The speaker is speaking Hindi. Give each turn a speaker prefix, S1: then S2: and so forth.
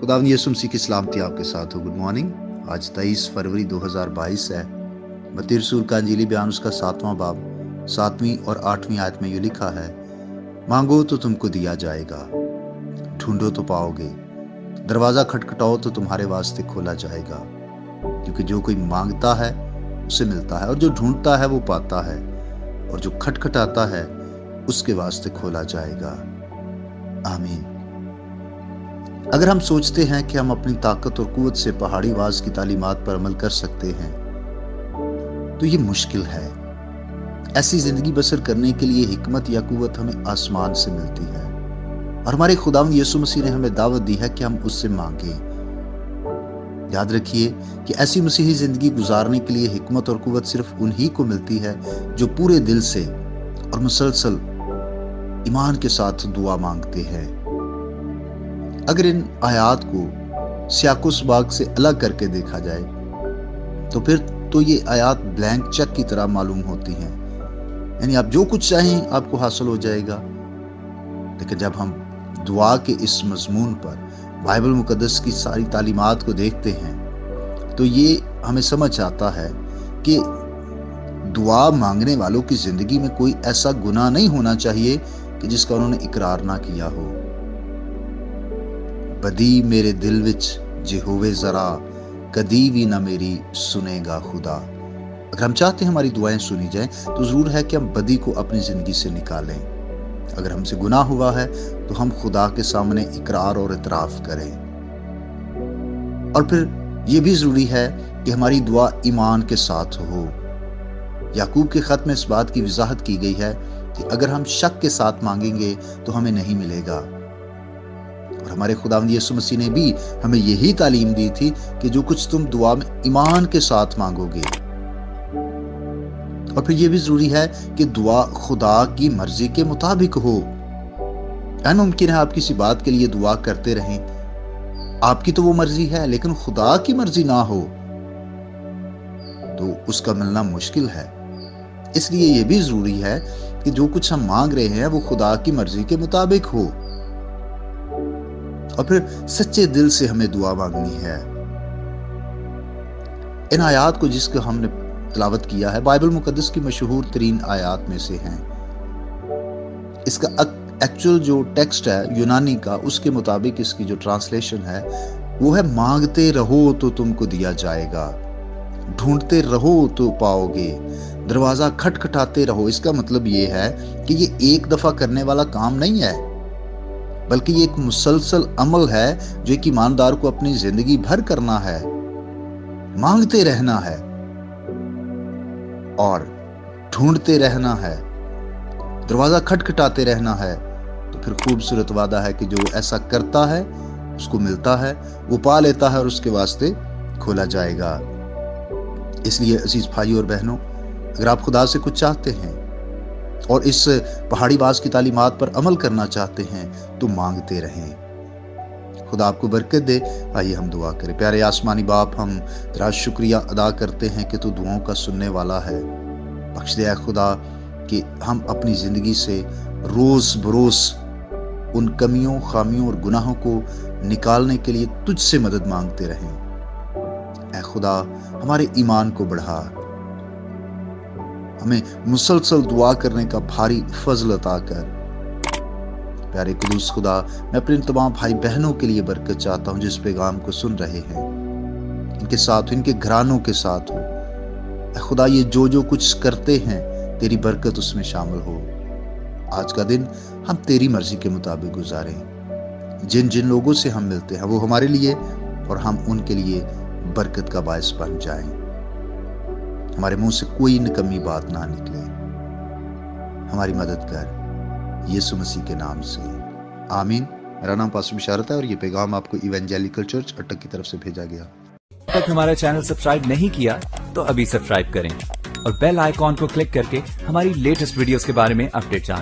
S1: खुदा यसु मसीह की सलामती आपके साथ हो। गुड मॉर्निंग आज 23 फरवरी 2022 है। मती रसूल का अंजीली बयान, उसका सातवां बाब, सातवीं और आठवीं आयत में यू लिखा है, मांगो तो तुमको दिया जाएगा, ढूंढो तो पाओगे, दरवाज़ा खटखटाओ तो तुम्हारे वास्ते खोला जाएगा, क्योंकि जो कोई माँगता है उसे मिलता है और जो ढूंढता है वो पाता है और जो खटखटाता है, उसके वास्ते खोला जाएगा। आमीन। अगर हम सोचते हैं कि हम अपनी ताकत और कुवत से पहाड़ी वाज की तालीमात पर अमल कर सकते हैं तो ये मुश्किल है। ऐसी ज़िंदगी बसर करने के लिए हिकमत या कुवत हमें आसमान से मिलती है। और हमारे खुदा यसु मसीह ने हमें दावत दी है कि हम उससे मांगे। याद रखिए कि ऐसी मसीही ज़िंदगी गुजारने के लिए हिकमत और कुवत सिर्फ़ उन्हीं को मिलती है जो पूरे दिल से और मुसलसल ईमान के साथ दुआ मांगते हैं। अगर इन आयात को सियाकुस बाग से अलग करके देखा जाए तो फिर तो ये आयात ब्लैंक चेक की तरह मालूम होती हैं। यानी आप जो कुछ चाहें, आपको हासिल हो जाएगा। लेकिन जब हम दुआ के इस मजमून पर बाइबल मुकदस की सारी तालीमात को देखते हैं तो ये हमें समझ आता है कि दुआ मांगने वालों की ज़िंदगी में कोई ऐसा गुनाह नहीं होना चाहिए कि जिसका उन्होंने इकरार ना किया हो। बदी मेरे दिल विच जे होवे जरा, कदी भी ना मेरी सुनेगा खुदा। अगर हम चाहते हैं हमारी दुआएँ सुनी जाएँ तो ज़रूर है कि हम बदी को अपनी ज़िंदगी से निकालें। अगर हमसे गुनाह हुआ है तो हम खुदा के सामने इकरार और इतराफ करें। और फिर यह भी ज़रूरी है कि हमारी दुआ ईमान के साथ हो। याकूब के खत में इस बात की वजाहत की गई है कि अगर हम शक के साथ मांगेंगे तो हमें नहीं मिलेगा। और हमारे खुदा यसु मसीह ने भी हमें यही तालीम दी थी कि जो कुछ तुम दुआ में ईमान के साथ मांगोगे और फिर यह भी ज़रूरी है कि दुआ खुदा की मर्ज़ी के मुताबिक हो। मुमकिन है आप किसी बात के लिए दुआ करते रहें। आपकी तो वो मर्ज़ी है, लेकिन खुदा की मर्ज़ी ना हो। तो उसका मिलना मुश्किल है। इसलिए यह भी ज़रूरी है कि जो कुछ हम मांग रहे हैं, वो खुदा की मर्ज़ी के मुताबिक हो। और फिर सच्चे दिल से हमें दुआ मांगनी है। इन आयात को जिसको हमने तलावत किया है। बाइबल मुकदस की मशहूर तरीन आयात में से हैं। इसका एक्चुअल जो टेक्स्ट है, यूनानी का, उसके मुताबिक इसकी जो ट्रांसलेशन है, वो है, मांगते रहो तो तुमको दिया जाएगा। ढूंढते रहो तो पाओगे। दरवाज़ा खटखटाते रहो। इसका मतलब ये है कि ये एक दफ़ा करने वाला काम नहीं है, बल्कि ये एक मुसलसल अमल है, जो एक ईमानदार को अपनी ज़िंदगी भर करना है। मांगते रहना है। और ढूंढते रहना है, दरवाज़ा खटखटाते रहना है तो फिर खूबसूरत वादा है कि जो ऐसा करता है, उसको मिलता है, वो पा लेता है और उसके वास्ते खोला जाएगा। इसलिए अज़ीज़ भाई और बहनों, अगर आप खुदा से कुछ चाहते हैं और इस पहाड़ी बाज की तालीमत पर अमल करना चाहते हैं तो मांगते रहें। खुदा आपको बरकत दे। आइए हम दुआ करें। प्यारे आसमानी बाप, हम तेरा शुक्रिया अदा करते हैं कि तू दुआओं का सुनने वाला है। बख्श दे खुदा कि हम अपनी ज़िंदगी से रोज़ बरोज़ उन कमियों, खामियों और गुनाहों को निकालने के लिए तुझसे मदद मांगते रहें। ए खुदा, हमारे ईमान को बढ़ा। हमें मुसलसल दुआ करने का भारी फजल अता कर। प्यारे कुदूस खुदा, मैं अपने तमाम भाई बहनों के लिए बरकत चाहता हूँ, जिस पैगाम को सुन रहे हैं। इनके साथ इनके घरानों के साथ हो। खुदा, ये जो जो कुछ करते हैं, तेरी बरकत उसमें शामिल हो। आज का दिन हम तेरी मर्ज़ी के मुताबिक गुजारें। जिन जिन लोगों से हम मिलते हैं, वो हमारे लिए और हम उनके लिए बरकत का बायस बन जाएँ। हमारे मुँह से कोई निकम्मी बात ना निकले। हमारी मदद कर। यीशु मसीह के नाम से। आमीन। मेरा नाम पास बिशारत है और ये पैगाम आपको इवेंजेलिकल चर्च अटक की तरफ़ से भेजा गया।
S2: तक हमारा चैनल सब्सक्राइब नहीं किया तो अभी सब्सक्राइब करें और बेल आइकॉन को क्लिक करके हमारी लेटेस्ट वीडियोस के बारे में अपडेट जानें।